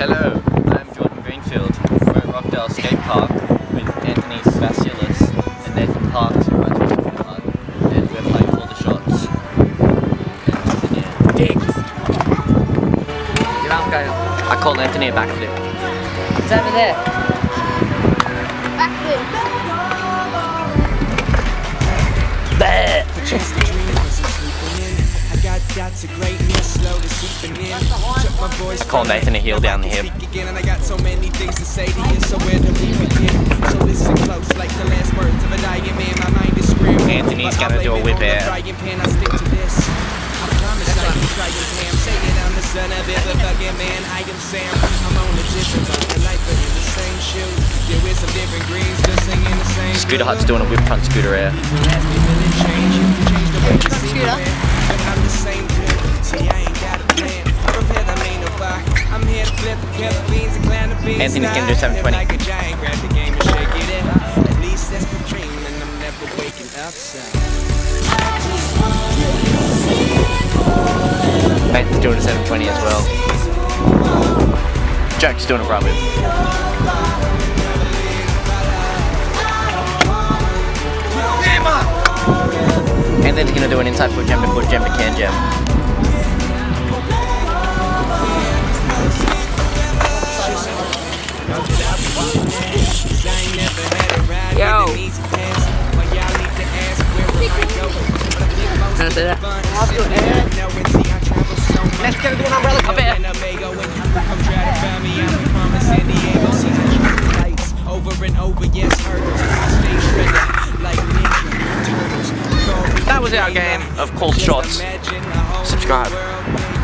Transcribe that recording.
Hello, I'm Jordan Greenfield from Rockdale Skate Park with Anthony Vassilis and Nathan Parkes who runs with park and we're playing all the shots. And yeah. Get out guys. I called Anthony a backflip. It's over there. Call Nathan a heel down the hill. and I got so many things to say to you, so where do we begin? So listen close, like the last words of a dying man. My mind is screaming. Anthony's gonna do a whip air. I promise I can try I'm the son of fucking man. I am Sam. I'm on a different life, but in the same shoes. Yeah, some different greens, just singing the same. Scooter Hut's doing a whip front scooter air. Scooter. I'm the same see I ain't got a plan. I'm here to flip the killer beans and beans. Do 720. At least that's dream, and I'm never waking up, so. Doing a 720 as well. Jack's doing a problem. they're going to do an inside foot jam to foot jam to can jam. Yo. Can I say that? that was our game of cold shots. Subscribe.